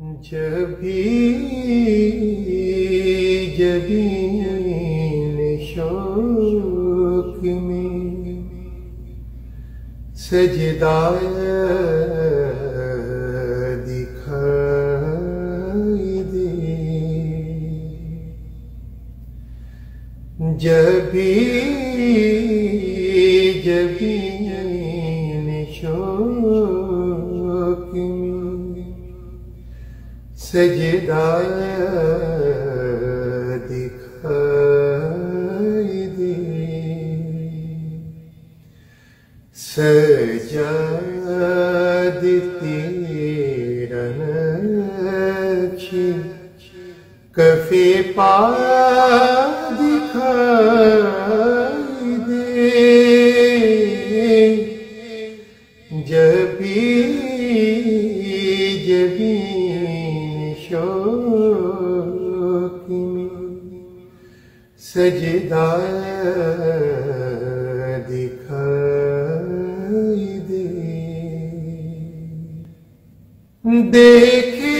जब भी जबीन शौक में सजदा दिखाई दे। जब सजदा दिखाई दे सजाद तेरा नक्शी कफे पा दिखाई दे जब शौक में सजदा दे। देखे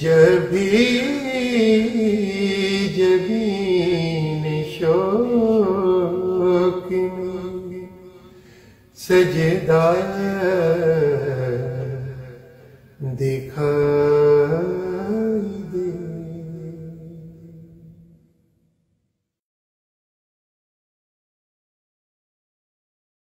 जब भी जबीन शोक में सजदा दिखा